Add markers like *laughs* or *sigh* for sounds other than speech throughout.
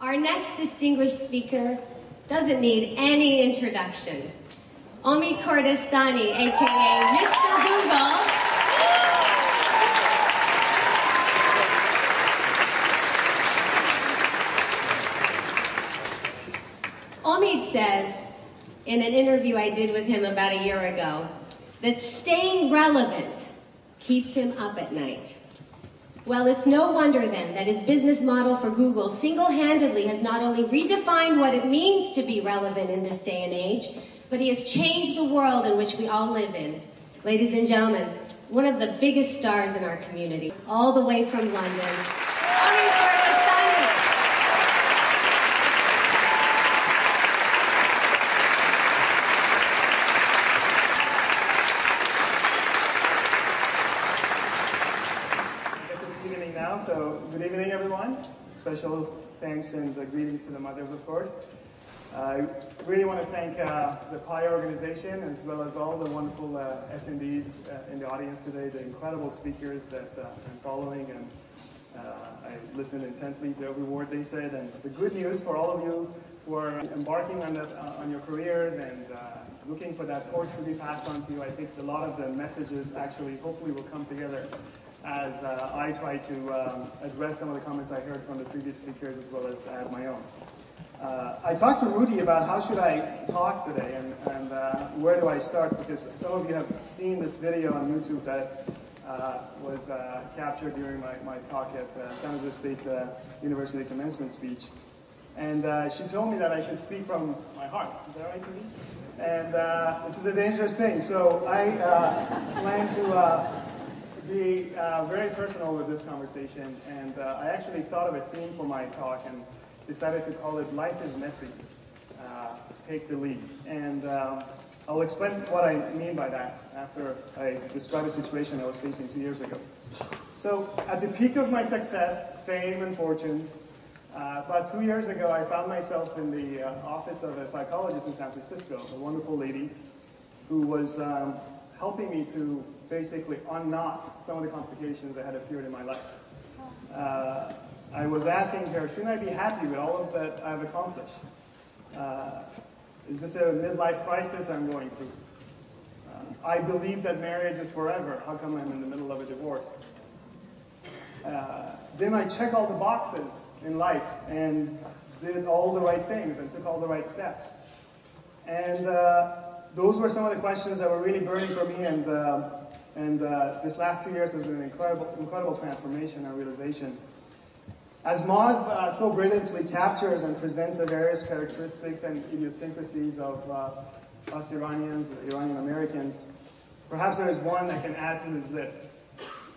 Our next distinguished speaker doesn't need any introduction. Omid Kordestani, aka Mr. Google. Omid says, in an interview I did with him about a year ago, that staying relevant keeps him up at night. Well, it's no wonder then that his business model for Google single-handedly has not only redefined what it means to be relevant in this day and age, but he has changed the world in which we all live in. Ladies and gentlemen, one of the biggest stars in our community, all the way from London, Omid Kordestani. I guess it's evening now, so good evening, everyone. Special thanks and uh, greetings to the mothers, of course. I really want to thank uh, the PI organization as well as all the wonderful uh, attendees uh, in the audience today, the incredible speakers that uh, I'm following, and uh, I listened intently to every word they said. And the good news for all of you who are embarking on, uh, on your careers and uh, looking for that torch to be passed on to you, I think a lot of the messages actually hopefully will come together as uh, I try to um, address some of the comments I heard from the previous speakers as well as add my own. Uh, I talked to Rudy about how should I talk today and, and uh, where do I start because some of you have seen this video on YouTube that uh, was uh, captured during my, my talk at uh, San Jose State uh, University commencement speech. And uh, she told me that I should speak from my heart. Is that right, Rudy? And uh, which is a dangerous thing. So I uh, plan to uh, be uh, very personal with this conversation, and uh, I actually thought of a theme for my talk and decided to call it "Life is Messy." Uh, take the lead, and um, I'll explain what I mean by that after I describe a situation I was facing two years ago. So, at the peak of my success, fame, and fortune, uh, about two years ago, I found myself in the uh, office of a psychologist in San Francisco, a wonderful lady who was um, helping me to basically unknot some of the complications that had appeared in my life. Uh, I was asking her, shouldn't I be happy with all of that I've accomplished? Uh, is this a midlife crisis I'm going through? Uh, I believe that marriage is forever. How come I'm in the middle of a divorce? Uh, then I check all the boxes in life and did all the right things and took all the right steps. And uh, those were some of the questions that were really burning for me. And, uh, and uh, this last two years has been an incredible, incredible transformation and realization. As Maz uh, so brilliantly captures and presents the various characteristics and idiosyncrasies of uh, us Iranians, Iranian Americans, perhaps there is one that can add to this list,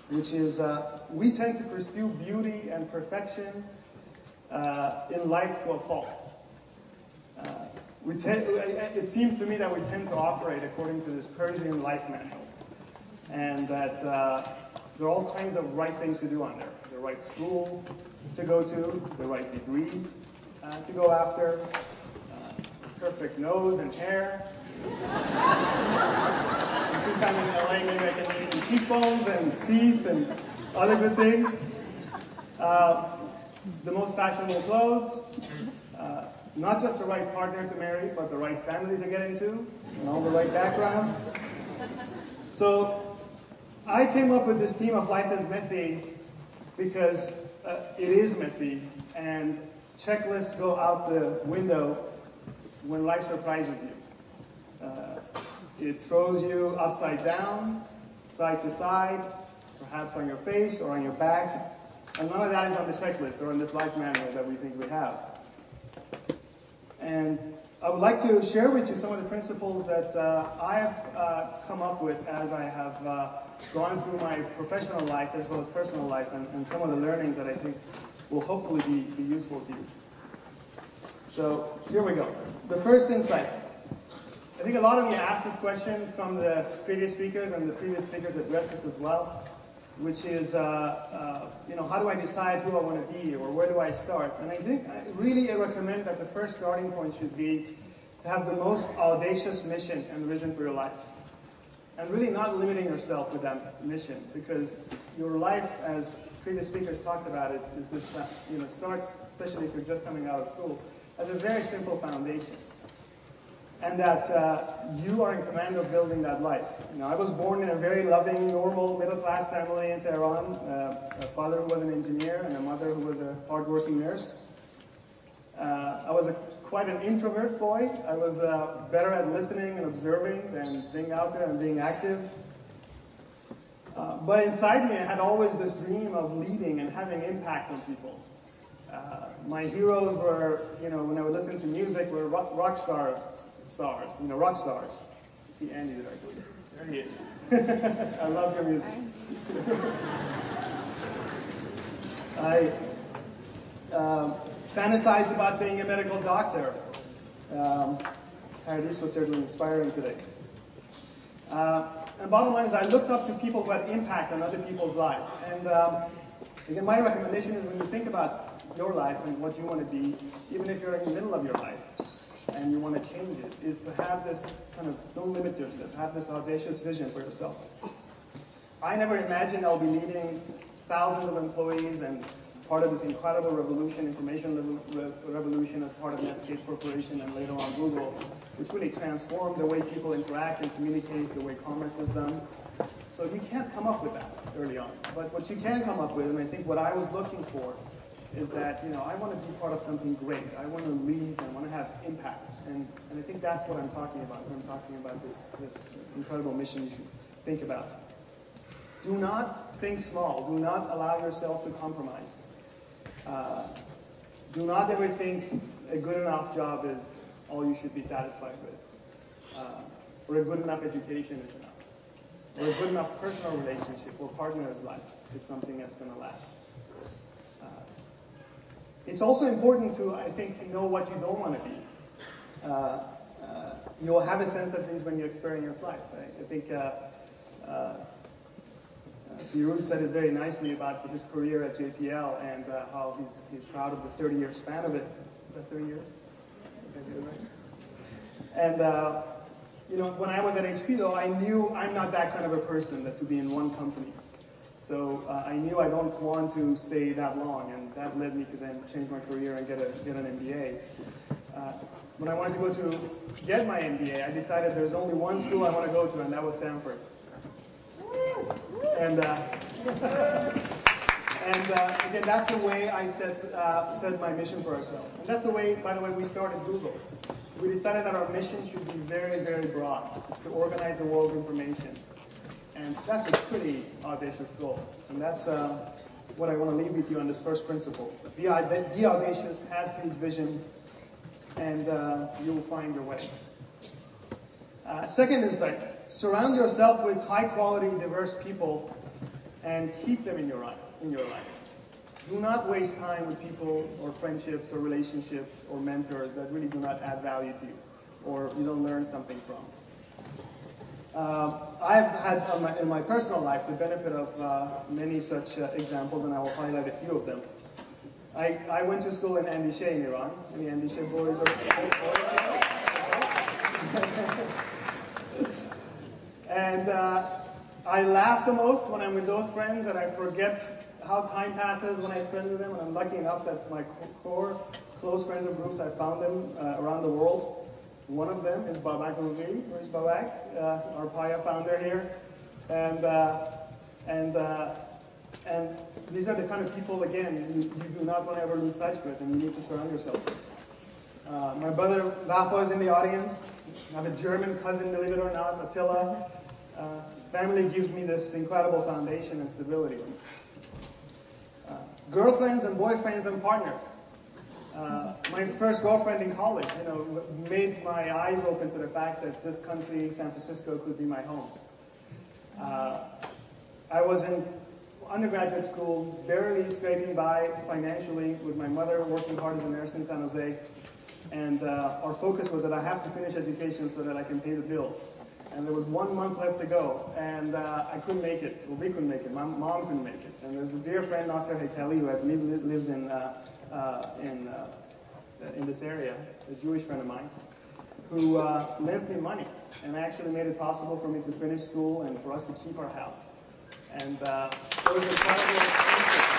which is uh, we tend to pursue beauty and perfection uh, in life to a fault. Uh, we it seems to me that we tend to operate according to this Persian life manual, and that uh, there are all kinds of right things to do on there. The right school to go to, the right degrees uh, to go after, uh, perfect nose and hair. And Since I'm in LA, maybe I can make some cheekbones and teeth and other good things. Uh, the most fashionable clothes, uh, not just the right partner to marry, but the right family to get into, and all the right backgrounds. So I came up with this theme of life is messy because uh, it is messy, and checklists go out the window when life surprises you. Uh, it throws you upside down, side to side, perhaps on your face or on your back, and none of that is on the checklist or in this life manual that we think we have. And I would like to share with you some of the principles that uh, I have uh, come up with as I have uh, gone through my professional life as well as personal life and, and some of the learnings that I think will hopefully be, be useful to you. So here we go. The first insight. I think a lot of you asked this question from the previous speakers and the previous speakers addressed this as well, which is, uh, uh, you know, how do I decide who I want to be or where do I start? And I think I really recommend that the first starting point should be to have the most audacious mission and vision for your life. And really not limiting yourself with that mission because your life, as previous speakers talked about is, is this, you know, starts, especially if you're just coming out of school, as a very simple foundation. And that uh, you are in command of building that life. You know, I was born in a very loving, normal, middle-class family in Tehran. Uh, a father who was an engineer and a mother who was a hardworking nurse. Uh, I was a, quite an introvert boy. I was uh, better at listening and observing than being out there and being active. Uh, but inside me, I had always this dream of leading and having impact on people. Uh, my heroes were, you know, when I would listen to music, were rock, rock star stars, you know, rock stars. You see Andy there. There he is. *laughs* I love your music. *laughs* I um, fantasized about being a medical doctor. Um, was certainly inspiring today. Uh, and bottom line is, I looked up to people who had impact on other people's lives. And um, again, my recommendation is when you think about your life and what you want to be, even if you're in the middle of your life and you want to change it, is to have this kind of don't limit yourself, have this audacious vision for yourself. I never imagined I'll be leading thousands of employees and part of this incredible revolution, information revolution as part of Netscape Corporation and later on Google, which really transformed the way people interact and communicate, the way commerce is done. So you can't come up with that early on. But what you can come up with, and I think what I was looking for, is that, you know, I want to be part of something great. I want to lead, I want to have impact. And, and I think that's what I'm talking about when I'm talking about this, this incredible mission you should think about. Do not think small. Do not allow yourself to compromise. Uh, do not ever think a good enough job is all you should be satisfied with. Uh, or a good enough education is enough. Or a good enough personal relationship or partner's life is something that's going to last. Uh, it's also important to, I think, know what you don't want to be. Uh, uh, you'll have a sense of things when you experience life. I, think uh, uh, Firouz said it very nicely about his career at JPL and uh, how he's, he's proud of the 30-year span of it. Is that 30 years? And, uh, you know, when I was at HP, though, I knew I'm not that kind of a person that to be in one company. So uh, I knew I don't want to stay that long, and that led me to then change my career and get, a, get an MBA. Uh, when I wanted to go to get my MBA, I decided there's only one school I want to go to, and that was Stanford. And, uh, *laughs* and uh, again, that's the way I set, uh, set my mission for ourselves. And that's the way, by the way, we started Google. We decided that our mission should be very, very broad. It's to organize the world's information. And that's a pretty audacious goal. And that's uh, what I want to leave with you on this first principle. Be, be audacious, have huge vision, and uh, you will find your way. Uh, second insight, surround yourself with high quality, diverse people and keep them in your, in your life. Do not waste time with people or friendships or relationships or mentors that really do not add value to you or you don't learn something from. Uh, I've had my, in my personal life the benefit of uh, many such uh, examples, and I will highlight a few of them. I, I went to school in Andishe in Iran. Any Andishe boys boys And uh, I laugh the most when I'm with those friends, and I forget how time passes when I spend with them. And I'm lucky enough that my core close friends and groups, I found them uh, around the world. One of them is Babak Rougi. Where's Babak? Uh, our PAAIA founder here. And, uh, and, uh, and these are the kind of people, again, you, you, do not want to ever lose touch with, and you need to surround yourself with. Uh, my brother Vafa is in the audience. I have a German cousin, believe it or not, Attila. Uh, family gives me this incredible foundation and stability. Uh, girlfriends and boyfriends and partners. Uh, my first girlfriend in college, you know, made my eyes open to the fact that this country, San Francisco, could be my home. Uh, I was in undergraduate school, barely scraping by financially, with my mother working hard as a nurse in San Jose. And uh, our focus was that I have to finish education so that I can pay the bills and there was one month left to go, and uh, I couldn't make it. Well, we couldn't make it. My mom couldn't make it. And there's a dear friend, Nasser Hekeli, who I believe lives in, uh, in, uh, in this area, a Jewish friend of mine, who uh, lent me money and actually made it possible for me to finish school and for us to keep our house. And uh, it was incredible.